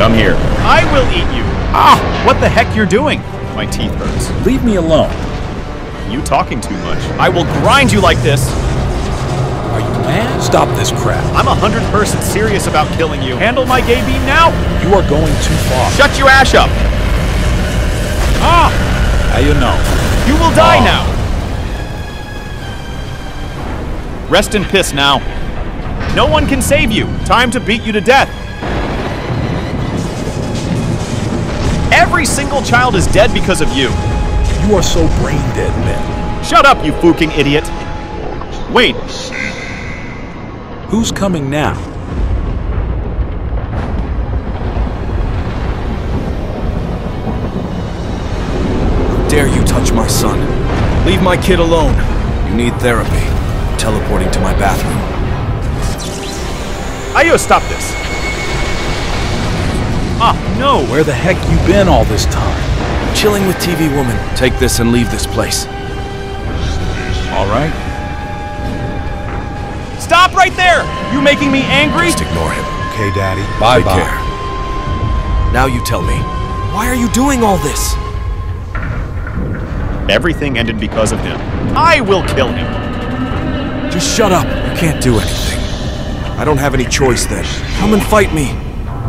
Come here. I will eat you. Ah, what the heck you're doing? My teeth hurts. Leave me alone. You talking too much. I will grind you like this. Are you mad? Stop this crap. I'm a hundred percent serious about killing you. Handle my gay beam now. You are going too far. Shut your ash up. Ah, How you know? you will die Oh. now. Rest in piss now. No one can save you. Time to beat you to death. Every single child is dead because of you. You are so brain dead, man. Shut up, you fucking idiot. Wait, Who's coming now? Dare you touch my son? Leave my kid alone. You need therapy. Teleporting to my bathroom. Ayo, stop this. Ah, no. Where the heck you been all this time? Chilling with TV woman. Take this and leave this place. All right. Stop right there! You making me angry? Just ignore him. Okay, Daddy. Bye Take bye. care. Now you tell me. Why are you doing all this? Everything ended because of him. I will kill him. Just shut up. You can't do anything. I don't have any choice then. Come and fight me.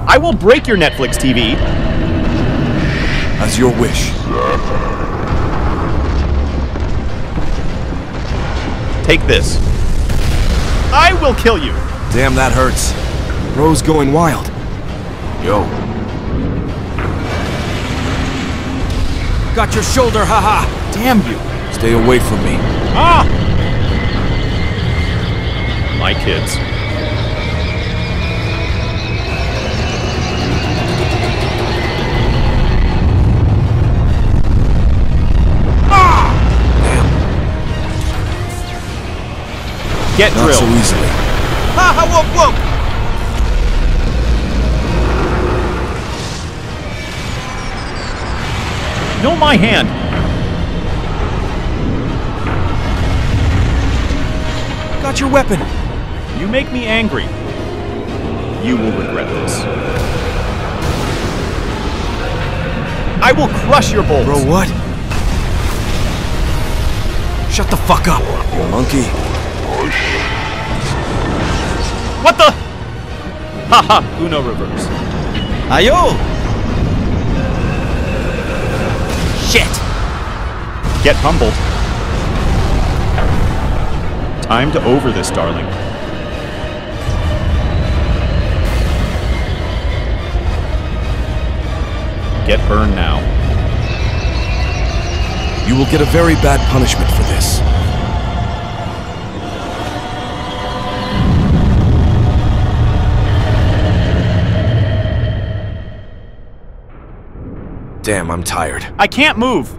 I will break your Netflix TV. As your wish. Take this. I will kill you. Damn, that hurts. Bro's going wild. Yo. Got your shoulder, haha. Damn you. Stay away from me. Ah! My kids. Get Not so easily. Ha ha whoop whoop! No, my hand. Got your weapon. You make me angry. You will regret this. I will crush your bolts. Bro, what? Shut the fuck up, you monkey. What the? Haha, Uno reverse. Ayo! Shit! Get humbled. Time to over this, darling. Get burned now. You will get a very bad punishment for this. Damn, I'm tired. I can't move!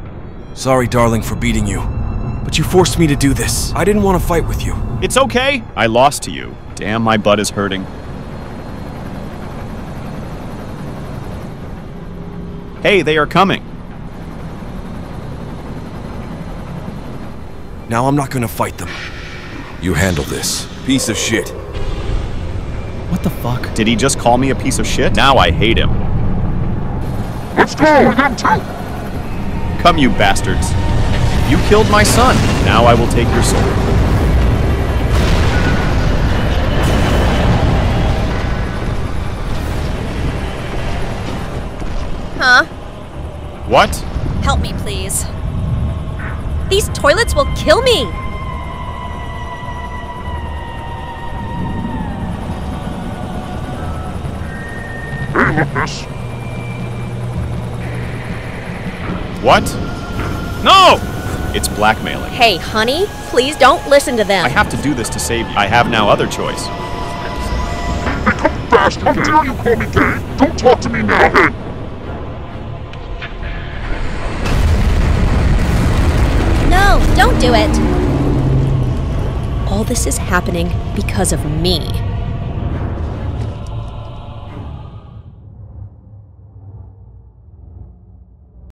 Sorry, darling, for beating you. But you forced me to do this. I didn't want to fight with you. It's okay. I lost to you. Damn, my butt is hurting. Hey, they are coming. Now I'm not gonna fight them. You handle this. Piece of shit. What the fuck? Did he just call me a piece of shit? Now I hate him. Let's go! Him too! Come, you bastards. You killed my son. Now I will take your soul. Huh? What? Help me, please. These toilets will kill me! Hey, look this. What? No! It's blackmailing. Hey, honey, please don't listen to them. I have to do this to save you. I have now other choice. Hey, come fast! How dare you call me gay? Don't talk to me now, hey! No, don't do it. All this is happening because of me.